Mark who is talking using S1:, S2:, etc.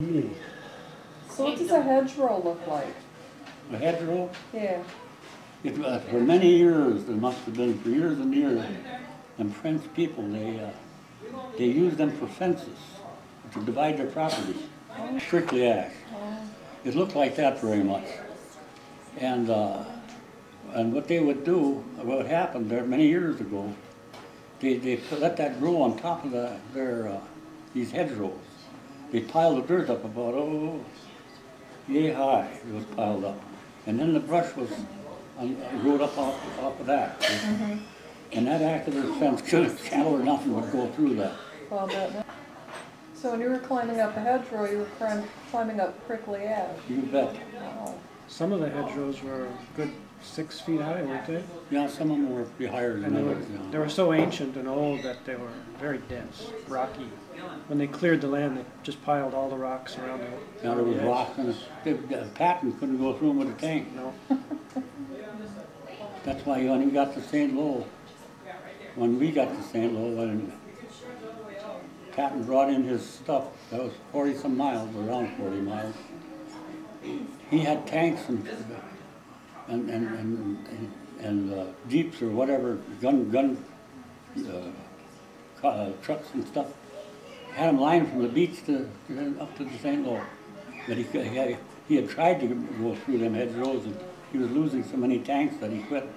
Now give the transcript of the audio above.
S1: Really?
S2: So what does a hedgerow look like?
S1: A hedgerow?
S2: Yeah.
S1: It, uh, for many years, there must have been for years and years, and French people, they, uh, they used them for fences to divide their property. Prickly ash. It looked like that very much. And, uh, and what they would do, what happened there many years ago, they, they let that grow on top of the, their, uh, these hedgerows. They piled the dirt up about, oh, yay high, it was piled up. And then the brush was, um, up off, off of that. And that acted as a fence, cattle or nothing would go through that.
S2: Well, that, so when you were climbing up a hedgerow, you were climbing up prickly ash.
S1: You bet.
S2: Wow.
S3: Some of the hedgerows were good six feet high, weren't they?
S1: Yeah, some of them were higher
S3: And
S1: than
S3: they were,
S1: others,
S3: they were so ancient and old that they were very dense, rocky. When they cleared the land, they just piled all the rocks around it.
S1: Now there was rocks and the uh, the Patton couldn't go through them with a tank.
S3: No,
S1: That's why when he got to St. Lô, when we got to St. Lô, when Patton brought in his stuff, that was forty some miles, around forty miles. He had tanks and, and, and, and, and uh, jeeps or whatever, gun, gun, uh, uh, trucks and stuff. Had them lined from the beach to, to- up to the St. Lô. But he, he had, he had tried to go through them hedgerows and he was losing so many tanks that he quit.